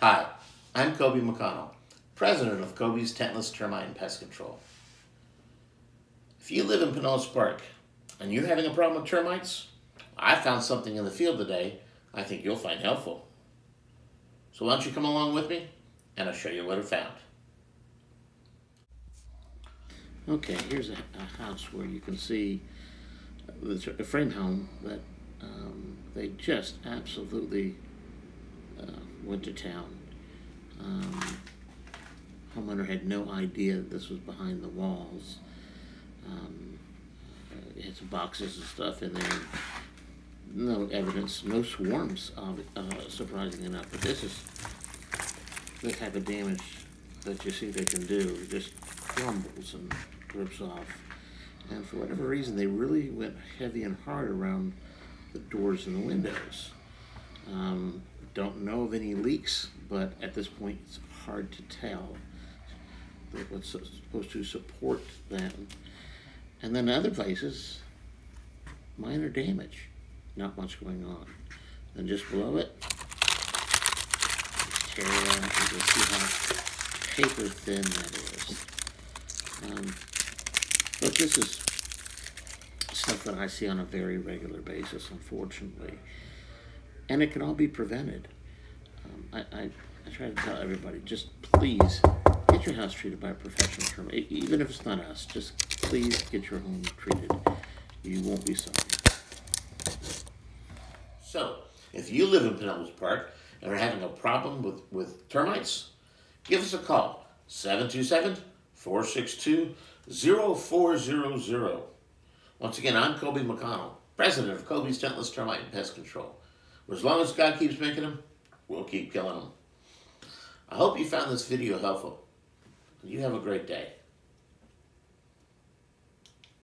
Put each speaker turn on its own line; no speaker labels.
Hi, I'm Coby McConnell, president of Coby's Tentless Termite and Pest Control. If you live in Pinellas Park and you're having a problem with termites, I found something in the field today I think you'll find helpful. So why don't you come along with me and I'll show you what I found. Okay, here's a, a house where you can see the frame home that um, they just absolutely uh, went to town. Um, homeowner had no idea this was behind the walls. Um, uh, had some boxes and stuff in there. No evidence, no swarms, uh, surprising enough. But this is the type of damage that you see they can do. It just crumbles and rips off. And for whatever reason, they really went heavy and hard around the doors and the windows. Um, don't know of any leaks, but at this point it's hard to tell what's supposed to support them. And then other places, minor damage, not much going on. Then just below it, tear it can see how paper thin that is. Um, but this is stuff that I see on a very regular basis, unfortunately. And it can all be prevented. Um, I, I, I, try to tell everybody, just please get your house treated by a professional term. Even if it's not us, just please get your home treated. You won't be sorry. So, if you live in Pinellas Park and are having a problem with, with termites, give us a call. 727 462 0400. Once again, I'm Coby McConnell, president of Coby's Tentless Termite and Pest Control. As long as God keeps making them, we'll keep killing them. I hope you found this video helpful. You have a great day.